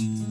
Adiós.